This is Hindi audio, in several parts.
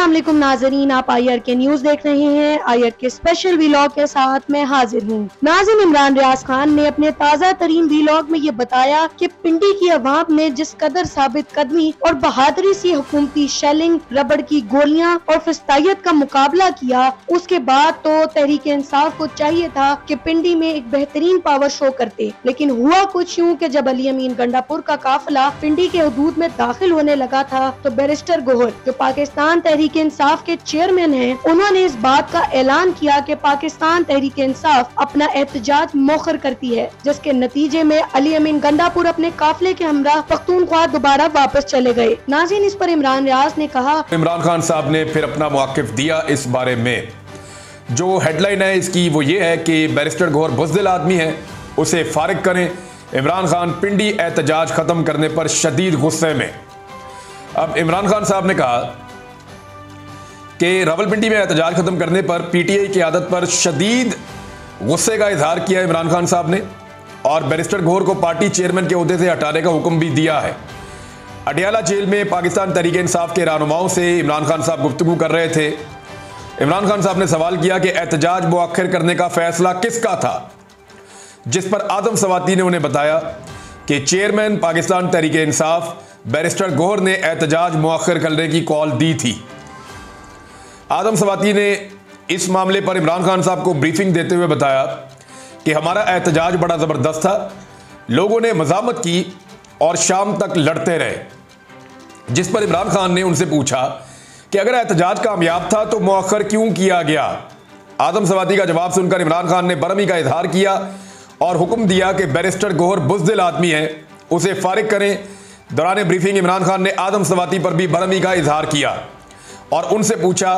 वालेकुम नाजरीन, आप आयर के न्यूज़ देख रहे हैं। आयर के स्पेशल वीलॉग के साथ मैं हाजिर हूँ। नाजिन इमरान रियाज खान ने अपने ताज़ा तरीन वीलॉग में ये बताया कि पिंडी की अवाम ने जिस कदर साबित कदमी और बहादुरी से हुकूमती शेलिंग रबड़ की गोलियाँ और फिस्तायत का मुकाबला किया, उसके बाद तो तहरीक इंसाफ को चाहिए था कि पिंडी में एक बेहतरीन पावर शो करते। लेकिन हुआ कुछ यूँ की जब अली अमीन गंडापुर का काफिला पिंडी के हदूद में दाखिल होने लगा था तो बैरिस्टर गोहर, जो पाकिस्तान तहरीक इंसाफ के चेयरमैन हैं। उन्होंने इस बात का ऐलान किया कि पाकिस्तान तहरीक इंसाफ अपना एहतजाज मोखर करती है, जिसके नतीजे में अली अमीन गंडापुर अपने काफिले के हमरा पख्तूनख्वा दोबारा वापस चले गए। नाजिन इस पर इमरान रियाज ने कहा, इमरान खान साहब ने फिर अपना मौकफ दिया इस बारे में। जो हेडलाइन है, इसकी वो ये है कि बैरिस्टर गौर बुजदिल आदमी है, उसे फारिग करें। इमरान खान पिंडी एहतजाज ख़त्म करने पर शदीद गुस्से में। अब इमरान खान साहब ने कहा कि रावलपिंडी में एहतजाज ख़त्म करने पर पीटीआई की आदत पर शदीद गुस्से का इजहार किया इमरान खान साहब ने और बैरिस्टर घोर को पार्टी चेयरमैन के अहदे से हटाने का हुक्म भी दिया है। अटियाला जेल में पाकिस्तान तरीके इंसाफ के रहनुमाओं से इमरान खान साहब गुफ्तु कर रहे थे। इमरान खान साहब ने सवाल किया कि एहतजाज मुखर करने का फैसला किसका था? जिस पर आदम सवाती ने उन्हें बताया कि चेयरमैन पाकिस्तान तरीके इंसाफ, बैरिस्टर गोहर ने एहतजाज मुखर करने की कॉल दी थी। आदम सवाती ने इस मामले पर इमरान खान साहब को ब्रीफिंग देते हुए बताया कि हमारा एहतजाज बड़ा ज़बरदस्त था। लोगों ने मजामत की और शाम तक लड़ते रहे। जिस पर इमरान खान ने उनसे पूछा कि अगर एहतजाज कामयाब था तो मौखर क्यों किया गया? आदम सवाती का जवाब सुनकर इमरान खान ने बरमी का इजहार किया और हुक्म दिया कि बैरिस्टर गोहर बुजदिल आदमी है, उसे फारिग करें। दौरान ब्रीफिंग इमरान खान ने आदम सवाती पर भी बरमी का इजहार किया। और उनसे पूछा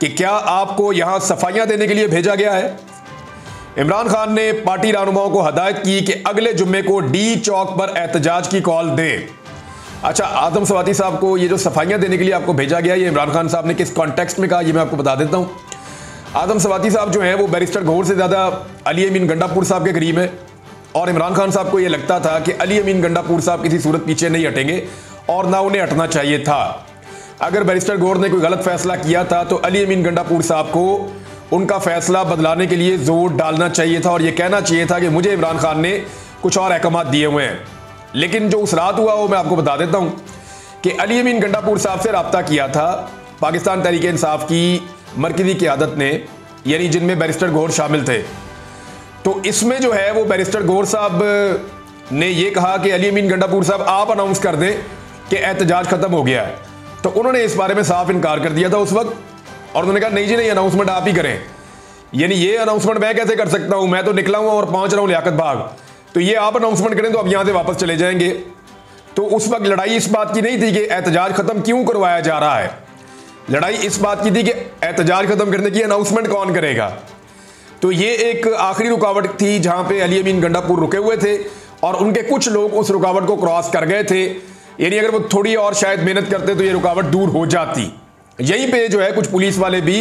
कि क्या आपको यहाँ सफाइयाँ देने के लिए भेजा गया है? इमरान खान ने पार्टी रहनुमाओं को हदायत की कि अगले जुम्मे को डी चौक पर एहतजाज की कॉल दें। अच्छा आदम सवाती साहब को ये जो सफाइयाँ देने के लिए आपको भेजा गया, ये इमरान खान साहब ने किस कॉन्टेक्स्ट में कहा, ये मैं आपको बता देता हूँ। आदम सवाती साहब जो हैं, वो बैरिस्टर घोर से ज़्यादा अली अमीन गंडापुर साहब के करीब है। और इमरान खान साहब को ये लगता था कि अली अमीन गंडापुर साहब किसी सूरत पीछे नहीं हटेंगे और ना उन्हें हटना चाहिए था। अगर बैरिस्टर गौर ने कोई गलत फैसला किया था तो अली अमीन गंडापुर साहब को उनका फैसला बदलाने के लिए ज़ोर डालना चाहिए था और यह कहना चाहिए था कि मुझे इमरान खान ने कुछ और अहकाम दिए हुए हैं। लेकिन जो उस रात हुआ वो मैं आपको बता देता हूँ कि अली अमीन गंडापुर साहब से रबता किया था पाकिस्तान तरीके इंसाफ की मरकजी क्यादत ने, यानी जिनमें बैरिस्टर गौर शामिल थे। तो इसमें जो है वो बैरिस्टर गौर साहब ने यह कहा कि अली अमीन गंडापुर साहब, आप अनाउंस कर दें कि एहतजाज खत्म हो गया है। तो उन्होंने इस बारे में साफ़ इनकार कर दिया था उस वक्त, और उन्होंने कहा, नहीं जी, नहीं अनाउंसमेंट आप ही करें। यानी ये अनाउंसमेंट मैं कैसे कर सकता हूँ? मैं तो निकला हूँ और पहुँच रहा हूँ लियाकत बाग। तो ये आप अनाउंसमेंट करें तो अब यहाँ से वापस चले जाएँगे। तो उस वक्त लड़ाई इस बात की नहीं थी कि एहतजाज खत्म क्यों करवाया जा रहा है। लड़ाई इस बात की थी कि एहतजाज खत्म करने की अनाउंसमेंट कौन करेगा? तो ये एक आखिरी रुकावट थी जहाँ पे अली अमीन गंडापुर रुके हुए थे, और उनके कुछ लोग उस रुकावट को क्रॉस कर गए थे। यानी अगर वो थोड़ी और शायद मेहनत करते तो ये रुकावट दूर हो जाती। यहीं पे जो है कुछ पुलिस वाले भी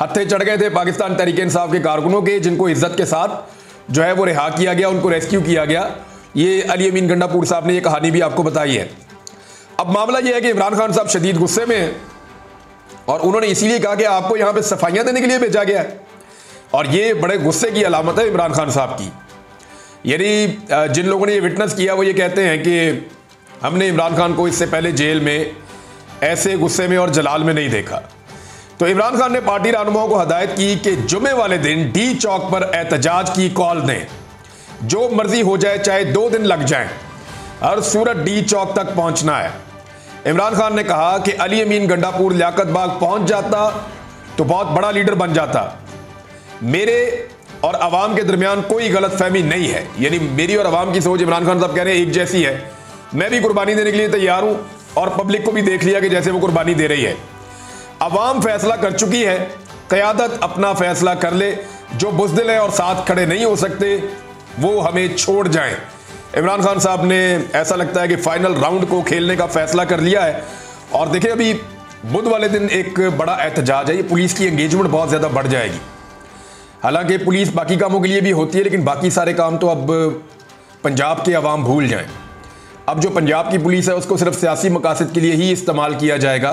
हत्थे चढ़ गए थे पाकिस्तान तरीके इंसाफ के कारकुनों के, जिनको इज़्ज़त के साथ जो है वो रिहा किया गया, उनको रेस्क्यू किया गया। ये अली अमीन गंडापुर साहब ने ये कहानी भी आपको बताई है। अब मामला यह है कि इमरान खान साहब शदीद गुस्से में और उन्होंने इसीलिए कहा कि आपको यहाँ पे सफाइयाँ देने के लिए भेजा गया और ये बड़े गुस्से की अलामत है इमरान खान साहब की। यानी जिन लोगों ने ये विटनेस किया, वो ये कहते हैं कि हमने इमरान खान को इससे पहले जेल में ऐसे गुस्से में और जलाल में नहीं देखा। तो इमरान खान ने पार्टी रहनुमाओं को हदायत की कि जुमे वाले दिन डी चौक पर एहतजाज की कॉल दें। जो मर्ज़ी हो जाए, चाहे दो दिन लग जाए, हर सूरत डी चौक तक पहुँचना है। इमरान खान ने कहा कि अली अमीन गंडापुर लियाकत बाग पहुँच जाता तो बहुत बड़ा लीडर बन जाता। मेरे और आवाम के दरमियान कोई गलत फहमी नहीं है। यानी मेरी और अवाम की सोच इमरान खान साहब कह रहे हैं, एक जैसी है। मैं भी कुर्बानी देने के लिए तैयार हूँ और पब्लिक को भी देख लिया कि जैसे वो कुर्बानी दे रही है। अवाम फैसला कर चुकी है, क्यादत अपना फैसला कर ले, जो बुजदिल है और साथ खड़े नहीं हो सकते, वो हमें छोड़ जाएँ। इमरान खान साहब ने ऐसा लगता है कि फाइनल राउंड को खेलने का फैसला कर लिया है। और देखिए अभी बुध वाले दिन एक बड़ा एहतजाज है, ये पुलिस की एंगेजमेंट बहुत ज़्यादा बढ़ जाएगी। हालाँकि पुलिस बाकी कामों के लिए भी होती है, लेकिन बाकी सारे काम तो अब पंजाब के अवाम भूल जाएँ। अब जो पंजाब की पुलिस है, उसको सिर्फ़ सियासी मकासद के लिए ही इस्तेमाल किया जाएगा।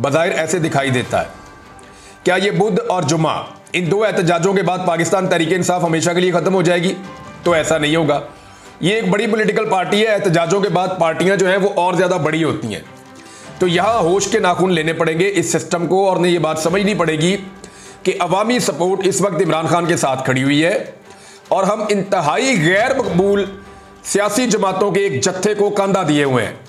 बाहिर ऐसे दिखाई देता है। क्या ये बुध और जुमा इन दो एहतजाजों के बाद पाकिस्तान तरीके इंसाफ हमेशा के लिए ख़त्म हो जाएगी? तो ऐसा नहीं होगा। ये एक बड़ी पॉलिटिकल पार्टी है, एहतजाजों के बाद पार्टियाँ जो हैं, वो और ज़्यादा बड़ी होती हैं। तो यहाँ होश के नाखून लेने पड़ेंगे इस सिस्टम को, और ने ये बात समझनी पड़ेगी कि अवामी सपोर्ट इस वक्त इमरान खान के साथ खड़ी हुई है, और हम इंतहाई गैर मकबूल सियासी जमातों के एक जत्थे को कंधा दिए हुए हैं।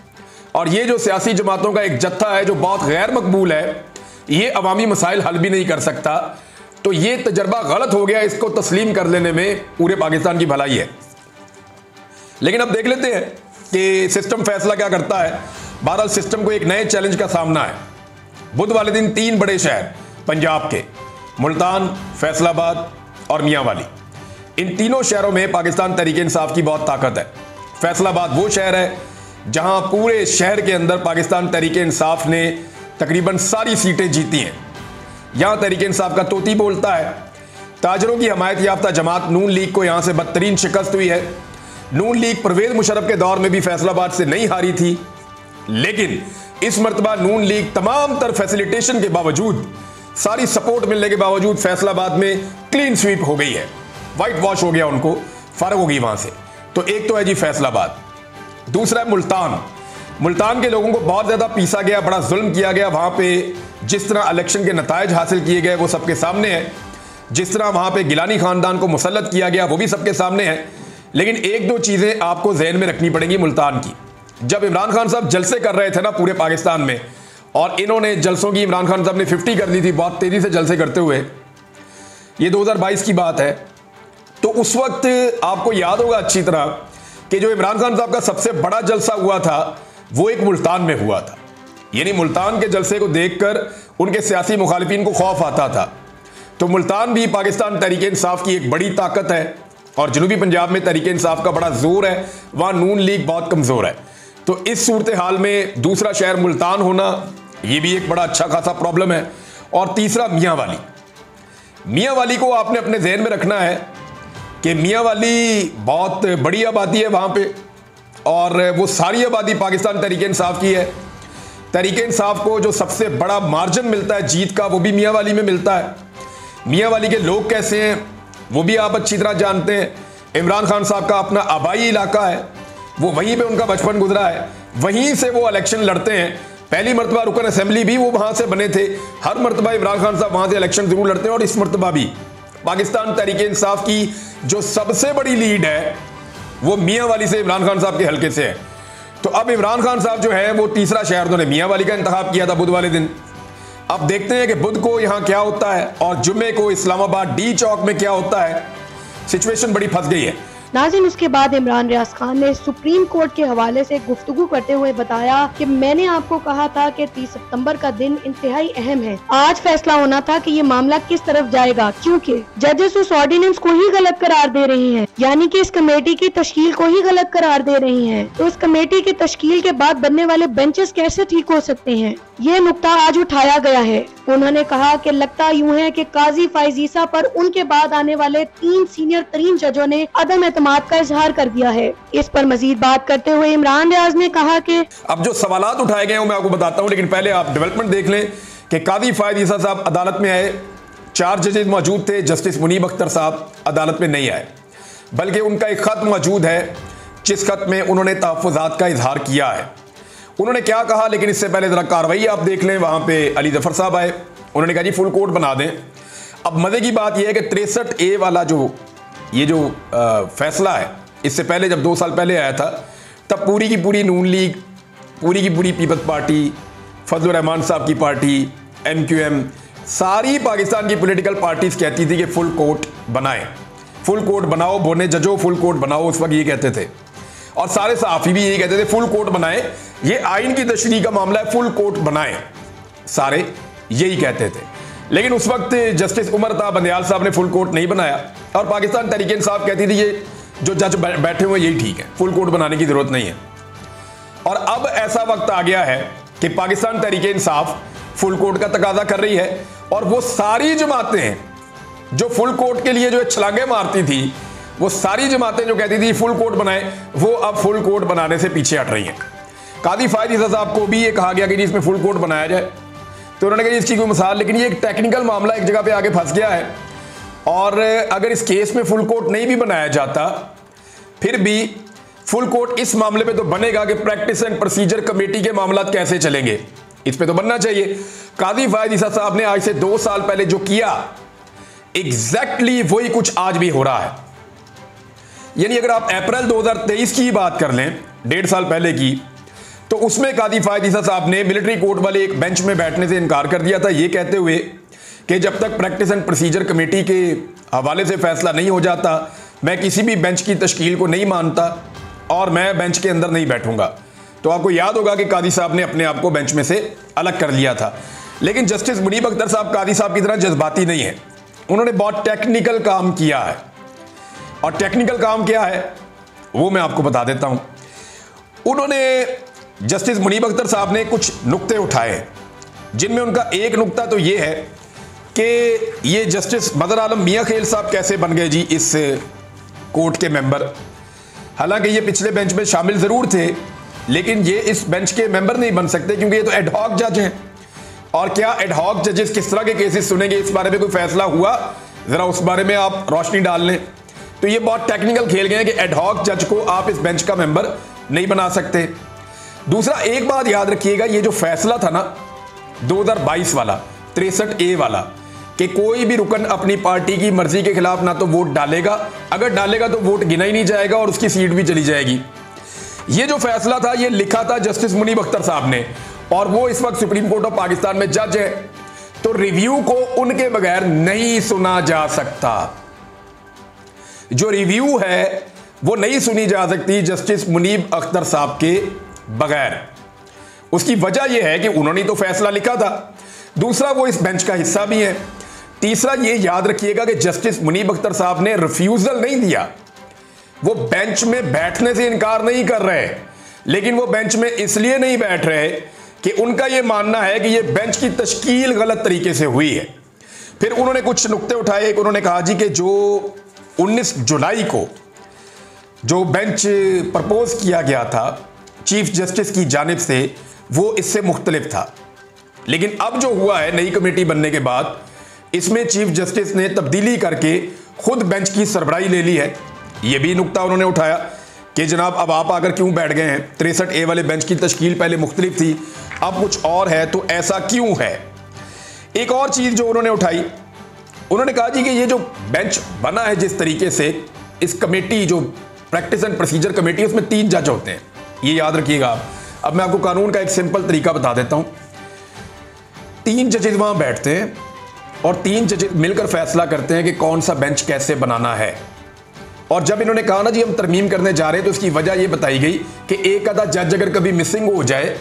और ये जो सियासी जमातों का एक जत्था है, जो बहुत गैर मकबूल है, ये अवामी मसाइल हल भी नहीं कर सकता। तो ये तजर्बा गलत हो गया, इसको तस्लीम कर लेने में पूरे पाकिस्तान की भलाई है। लेकिन अब देख लेते हैं कि सिस्टम फैसला क्या करता है। बहरहाल सिस्टम को एक नए चैलेंज का सामना है। बुध वाले दिन तीन बड़े शहर, पंजाब के, मुल्तान, फैसलाबाद और मियाँवाली इन तीनों शहरों में पाकिस्तान तरीके इंसाफ की बहुत ताकत है। फैसलाबाद वो शहर है, जहाँ पूरे शहर के अंदर पाकिस्तान तरीके इंसाफ ने तकरीबन सारी सीटें जीती हैं। यहाँ तरीके इंसाफ का तोती बोलता है, ताजरों की हमायत याफ्ता जमात नून लीग को यहाँ से बदतरीन शिकस्त हुई है। नून लीग परवेज मुशरफ के दौर में भी फैसलाबाद से नहीं हारी थी। लेकिन इस मरतबा नून लीग तमाम तर फैसिलिटेशन के बावजूद, सारी सपोर्ट मिलने के बावजूद फैसलाबाद में क्लीन स्वीप हो गई है। व्हाइट वॉश हो गया उनको, फ़र्क होगी वहाँ से। तो एक तो है जी फैसलाबाद। दूसरा है मुल्तान। मुल्तान के लोगों को बहुत ज़्यादा पीसा गया, बड़ा जुल्म किया गया वहाँ पे। जिस तरह इलेक्शन के नतज हासिल किए गए, वो सबके सामने है। जिस तरह वहाँ पे गिलानी खानदान को मुसलत किया गया, वो भी सबके सामने है। लेकिन एक दो चीज़ें आपको जहन में रखनी पड़ेंगी मुल्तान की। जब इमरान खान साहब जलसे कर रहे थे ना पूरे पाकिस्तान में, और इन्होंने जलसों की, इमरान खान साहब ने फिफ्टी कर दी थी, बहुत तेज़ी से जलसे करते हुए। ये 2022 की बात है। तो उस वक्त आपको याद होगा अच्छी तरह कि जो इमरान खान साहब का सबसे बड़ा जलसा हुआ था, वो एक मुल्तान में हुआ था। यानी मुल्तान के जलसे को देखकर उनके सियासी मुखालफी को खौफ आता था। तो मुल्तान भी पाकिस्तान तरीके इंसाफ की एक बड़ी ताकत है और जनूबी पंजाब में तरीके इंसाफ का बड़ा ज़ोर है, वहाँ नून लीग बहुत कमज़ोर है। तो इस सूरत हाल में दूसरा शहर मुल्तान होना, ये भी एक बड़ा अच्छा खासा प्रॉब्लम है। और तीसरा मियाँ वाली। मियाँ वाली को आपने अपने जहन में रखना है कि मियाँ वाली बहुत बड़ी आबादी है वहाँ पे, और वो सारी आबादी पाकिस्तान तरीके इंसाफ की है। तरीके इंसाफ को जो सबसे बड़ा मार्जिन मिलता है जीत का, वो भी मियाँ वाली में मिलता है। मियाँ वाली के लोग कैसे हैं, वो भी आप अच्छी तरह जानते हैं। इमरान खान साहब का अपना आबाई इलाका है, वो वहीं पे उनका बचपन गुजरा है। वहीं से वो इलेक्शन लड़ते हैं। पहली मरतबा रुकन असम्बली भी वो वहाँ से बने थे। हर मरतबा इमरान खान साहब वहाँ से इलेक्शन ज़रूर लड़ते हैं, और इस मरतबा भी। पाकिस्तान तरीके इंसाफ की जो सबसे बड़ी लीड है, वो मियाँ वाली से इमरान खान साहब के हल्के से है। तो अब इमरान खान साहब जो है, वो तीसरा शहर उन्होंने मियाँ वाली का इंतखब किया था बुध वाले दिन। अब देखते हैं कि बुध को यहाँ क्या होता है और जुम्मे को इस्लामाबाद डी चौक में क्या होता है। सिचुएशन बड़ी फंस गई है। नाजिन, उसके बाद इमरान रियाज खान ने सुप्रीम कोर्ट के हवाले से गुफ्तगु करते हुए बताया कि मैंने आपको कहा था कि 30 सितंबर का दिन इंतहाई अहम है। आज फैसला होना था कि ये मामला किस तरफ़ जाएगा, क्योंकि जजेस उस ऑर्डिनेंस को ही गलत करार दे रहे हैं, यानी कि इस कमेटी की तश्कील को ही गलत करार दे रही हैं। तो इस कमेटी की तश्कील के बाद बनने वाले बेंचेस कैसे ठीक हो सकते हैं? ये नुकता आज उठाया गया है। उन्होंने कहा कि लगता यूँ है कि काजी फाइजीसा पर उनके बाद आने वाले तीन सीनियर तरीन जजों ने अदम एतमाद का इजहार कर दिया है। इस पर मजीद बात करते हुए इमरान रियाज ने कहा कि अब जो सवाल उठाए गए मैं आपको बताता हूँ, लेकिन पहले आप डेवलपमेंट देख लें कि काजी फायजीसा साहब अदालत में आए। चार जजेज मौजूद थे जस्टिस मुनीब अख्तर साहब अदालत में नहीं आए। बल्कि उनका एक खत मौजूद है, जिस खत में उन्होंने तहफात का इजहार किया है। उन्होंने क्या कहा लेकिन इससे पहले ज़रा कार्रवाई आप देख लें। वहाँ पे अली ज़फ़र साहब आए। उन्होंने कहा जी फुल कोर्ट बना दें। अब मज़े की बात यह है कि तिरसठ ए वाला जो ये जो आ, फैसला है इससे पहले जब दो साल पहले आया था तब पूरी की पूरी नून लीग पूरी की पूरी पीपल्स पार्टी फजल रहमान साहब की पार्टी एम क्यू एम सारी पाकिस्तान की पॉलिटिकल पार्टीज़ कहती थी कि फुल कोर्ट बनाएँ। फुल कोर्ट बनाओ बोने जजो फुल कोर्ट बनाओ उस वक्त ये कहते थे। और सारे सहाफ़ी भी यही कहते थे, फुल कोर्ट बनाए। ये आइन की तशरी का मामला है, फुल कोर्ट बनाए। सारे यही कहते थे। लेकिन उस वक्त जस्टिस उमर ता बंदयाल साहब ने फुल कोर्ट नहीं बनाया और पाकिस्तान तरीके साहब कहती थी ये जो जज बैठे हुए यही ठीक है, फुल कोर्ट बनाने की ज़रूरत नहीं है। और अब ऐसा वक्त आ गया है कि पाकिस्तान तरीके इंसाफ फुल कोर्ट का तकाजा कर रही है और वो सारी जमातें जो फुल कोर्ट के लिए जो छलांगे मारती थी वो सारी जमातें जो कहती थी, फुल कोर्ट बनाए, वो अब फुल कोर्ट बनाने से पीछे हट रही हैं। कादी फायद साहब को भी ये कहा गया कि जी इसमें फुल कोर्ट बनाया जाए। तो उन्होंने कहा इसकी कोई मिसाल, लेकिन ये एक टेक्निकल मामला एक जगह पे आगे फंस गया है। और अगर इस केस में फुल कोर्ट नहीं भी बनाया जाता, फिर भी फुल कोर्ट इस मामले पे तो बनेगा कि प्रैक्टिस एंड प्रोसीजर कमेटी के मामला कैसे चलेंगे। इस पे तो बनना चाहिए। कादी फायद ईसा साहब ने आज से दो साल पहले जो किया एग्जैक्टली exactly वही कुछ आज भी हो रहा है। यानी अगर आप अप्रैल 2023 की बात कर लें, डेढ़ साल पहले की तो उसमें कादी फ़ायदिसा साहब ने मिलिट्री कोर्ट वाले एक बेंच में बैठने से इनकार कर दिया था। ये कहते हुए कि जब तक प्रैक्टिस एंड प्रोसीजर कमेटी के हवाले से फैसला नहीं हो जाता, मैं किसी भी बेंच की तश्कील को नहीं मानता और मैं बेंच के अंदर नहीं बैठूँगा। तो आपको याद होगा कि कादी साहब ने अपने आप को बेंच में से अलग कर लिया था। लेकिन जस्टिस मुनीब अख्तर साहब, कादी साहब की तरह जज्बाती नहीं है। उन्होंने बहुत टेक्निकल काम किया है। और टेक्निकल काम क्या है, वो मैं आपको बता देता हूँ। उन्होंने जस्टिस मुनीब अख्तर साहब ने कुछ नुक्ते उठाए, जिनमें उनका एक नुक्ता तो ये है कि ये जस्टिस मदर आलम मियाँ खेल साहब कैसे बन गए जी इस कोर्ट के मेंबर। हालाँकि ये पिछले बेंच में शामिल ज़रूर थे, लेकिन ये इस बेंच के मेंबर नहीं बन सकते, क्योंकि ये तो एडहॉक जज हैं। और क्या एडहॉक जजेस किस तरह के केसेस सुनेंगे, इस बारे में कोई फैसला हुआ? ज़रा उस बारे में आप रोशनी डाल लें। तो ये बहुत टेक्निकल खेल गए कि एडहॉक जज को आप इस बेंच का मेंबर नहीं बना सकते। दूसरा, एक बात याद रखिएगा, ये जो फैसला था ना 2022 वाला, तिरसठ ए वाला, कि कोई भी रुकन अपनी पार्टी की मर्ज़ी के खिलाफ ना तो वोट डालेगा, अगर डालेगा तो वोट गिना ही नहीं जाएगा और उसकी सीट भी चली जाएगी। ये जो फैसला था, ये लिखा था जस्टिस मुनीब अख्तर साहब ने, और वो इस वक्त सुप्रीम कोर्ट ऑफ़ पाकिस्तान में जज है। तो रिव्यू को उनके बगैर नहीं सुना जा सकता। जो रिव्यू है, वो नहीं सुनी जा सकती जस्टिस मुनीब अख्तर साहब के बगैर। उसकी वजह यह है कि उन्होंने तो फैसला लिखा था। दूसरा, वो इस बेंच का हिस्सा भी है। तीसरा, ये याद रखिएगा कि जस्टिस मुनीब अख्तर साहब ने रिफ्यूजल नहीं दिया। वो बेंच में बैठने से इनकार नहीं कर रहे लेकिन वो बेंच में इसलिए नहीं बैठ रहे कि उनका यह मानना है कि ये बेंच की तश्कील गलत तरीके से हुई है। फिर उन्होंने कुछ नुक्ते उठाए। उन्होंने कहा जी कि जो 19 जुलाई को जो बेंच प्रपोज किया गया था, चीफ जस्टिस की जानब से, वो इससे मुख्तलिफ़ था। लेकिन अब जो हुआ है, नई कमेटी बनने के बाद, इसमें चीफ जस्टिस ने तब्दीली करके खुद बेंच की सरबराही ले ली है। यह भी नुकता उन्होंने उठाया कि जनाब, अब आप आकर क्यों बैठ गए हैं? तिरसठ ए वाले बेंच की तश्कील पहले मुख्तलिफ़ थी, अब कुछ और है तो ऐसा क्यों है? एक और चीज़ जो उन्होंने उठाई उन्होंने कहा जी कि ये जो बेंच बना है जिस तरीके से, इस कमेटी, जो प्रैक्टिस एंड प्रोसीजर कमेटी उसमें तीन जज होते हैं। ये याद रखिएगा आप। अब मैं आपको कानून का एक सिंपल तरीका बता देता हूँ। तीन जजेज वहाँ बैठते हैं और तीन जज मिलकर फैसला करते हैं कि कौन सा बेंच कैसे बनाना है। और जब इन्होंने कहा ना जी हम तरमीम करने जा रहे हैं तो इसकी वजह यह बताई गई कि एक आधा जज अगर कभी मिसिंग हो जाए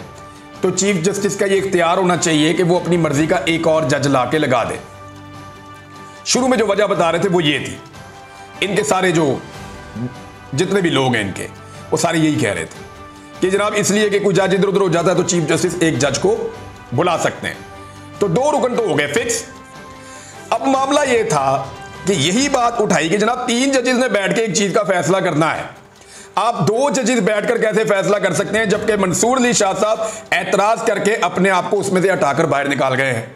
तो चीफ जस्टिस का ये इख्तियार होना चाहिए कि वो अपनी मर्ज़ी का एक और जज ला लगा दे। शुरू में जो वजह बता रहे थे वो ये थी। इनके सारे जो जितने भी लोग हैं इनके, वो सारे यही कह रहे थे कि जनाब इसलिए कि कोई जज इधर उधर हो जाता है तो चीफ जस्टिस एक जज को बुला सकते हैं। तो दो रुकन तो हो गए फिक्स। अब मामला यह था कि यही बात उठाई कि जनाब तीन जजेस ने बैठ के एक चीज़ का फैसला करना है। आप दो जजेस बैठकर कैसे फैसला कर सकते हैं, जबकि मंसूर अली शाह साहब एतराज़ करके अपने आप को उसमें से हटाकर बाहर निकाल गए हैं।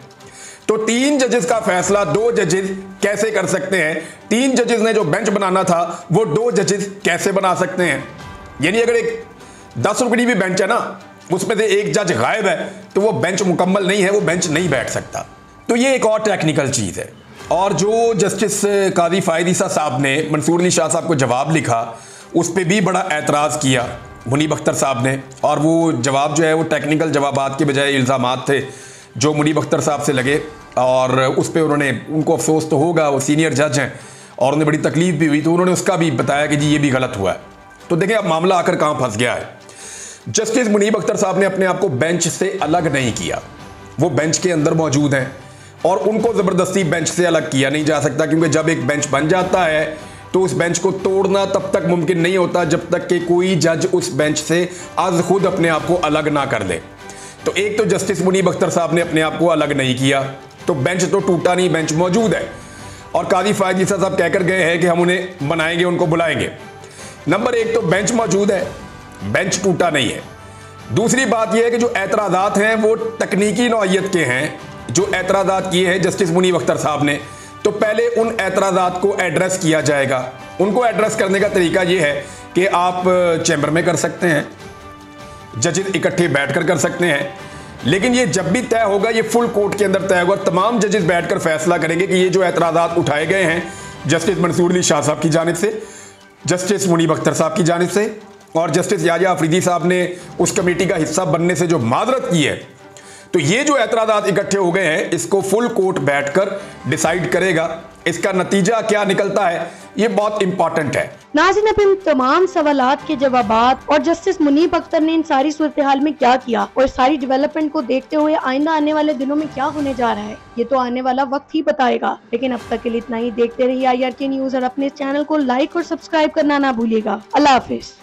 तो तीन जजेस का फैसला दो जजेस कैसे कर सकते हैं? तीन जजेस ने जो बेंच बनाना था, वो दो जजेस कैसे बना सकते हैं? यानी अगर एक दस रुपये भी बेंच है ना, उसमें से एक जज गायब है तो वो बेंच मुकम्मल नहीं है, वो बेंच नहीं बैठ सकता। तो ये एक और टेक्निकल चीज़ है। और जो जस्टिस कादी फ़ायदीसा साहब ने, मंसूर अली शाह साहब को जवाब लिखा, उस पर भी बड़ा एतराज़ किया, मुनीब अख्तर साहब ने। और वो जवाब जो है, वो टेक्निकल जवाब के बजाय इल्ज़ाम थे, जो मुनीब अख्तर साहब से लगे। और उस पर उन्होंने, उनको अफसोस तो होगा, वो सीनियर जज हैं, और उन्हें बड़ी तकलीफ़ भी हुई तो उन्होंने उसका भी बताया कि जी ये भी गलत हुआ है। तो देखें, अब मामला आकर कहाँ फंस गया है। जस्टिस मुनीब अख्तर साहब ने अपने आप को बेंच से अलग नहीं किया। वो बेंच के अंदर मौजूद हैं, और उनको ज़बरदस्ती बेंच से अलग किया नहीं जा सकता, क्योंकि जब एक बेंच बन जाता है तो उस बेंच को तोड़ना तब तक मुमकिन नहीं होता, जब तक कि कोई जज उस बेंच से आज खुद अपने आप को अलग ना कर दे तो एक तो जस्टिस मुनीब अख्तर साहब ने अपने आप को अलग नहीं किया तो बेंच तो टूटा नहीं बेंच मौजूद है। और कादी फायद साहब कहकर गए हैं कि हम उन्हें बनाएँगे उनको बुलाएँगे। नंबर एक तो बेंच मौजूद है। बेंच टूटा नहीं है। दूसरी बात यह है कि जो एतराज़ात हैं, वो तकनीकी नौीयत के हैं। जो एतराज़ात किए हैं जस्टिस मुनीब अख्तर साहब ने तो पहले उन एतराज़ात को एड्रेस किया जाएगा। उनको एड्रेस करने का तरीका ये है कि आप चैम्बर में कर सकते हैं जजेस इकट्ठे बैठकर कर सकते हैं। लेकिन ये जब भी तय होगा, ये फुल कोर्ट के अंदर तय होगा तमाम जजेस बैठकर फैसला करेंगे कि ये जो एतराज़ात उठाए गए हैं जस्टिस मंसूर अली शाह साहब की जानब से जस्टिस मुनीब अख्तर साहब की जानब से, और जस्टिस याजा अफरीदी साहब ने उस कमेटी का हिस्सा बनने से जो माजरत की है तो ये जो एतराज़ात इकट्ठे हो गए हैं, इसको फुल कोर्ट बैठकर डिसाइड करेगा। इसका नतीजा क्या निकलता है, ये बहुत इंपॉर्टेंट है। नाजिन, अब इन तमाम सवाल के जवाब और जस्टिस मुनीब अख्तर ने इन सारी सूरत हाल में क्या किया और सारी डेवलपमेंट को देखते हुए आइंदा आने वाले दिनों में क्या होने जा रहा है, ये तो आने वाला वक्त ही बताएगा। लेकिन अब तक के लिए इतना ही। देखते रहिए आई आर के न्यूज़ और अपने चैनल को लाइक और सब्सक्राइब करना ना भूलिएगा। अल्लाह हाफिज।